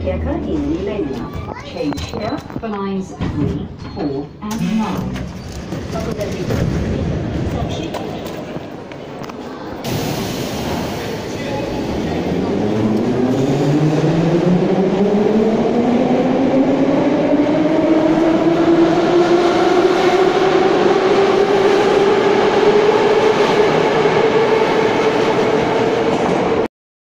Doppeldecker in Millennia. Change here for lines 3, 4 and 9.